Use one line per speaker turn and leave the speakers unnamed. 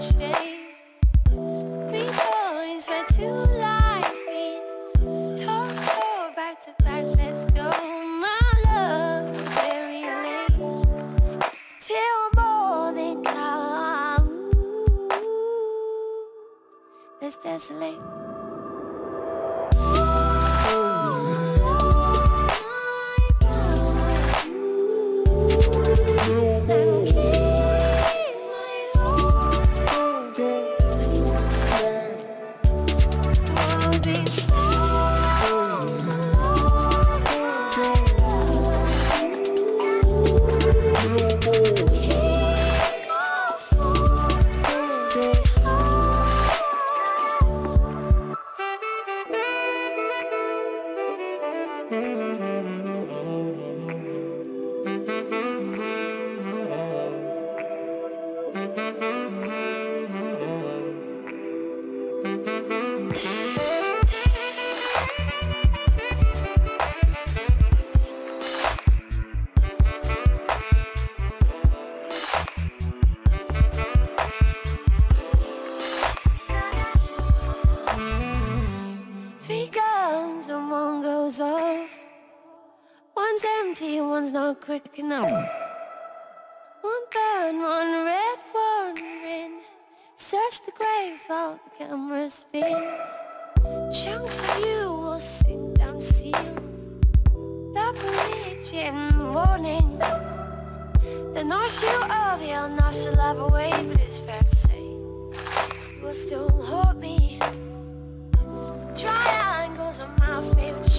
shape. Three coins where two lines meet. Talk go back to back, let's go. My love very late. Till morning comes. Let's desolate. Three one's empty, one's not quick enough. One burn, one red, one rin. Search the graves while the camera spins. Chunks of you will sink down seals. Double in warning. The nausea of your nausea level away, but it's fair to say you will still haunt me. Triangles are my favorite.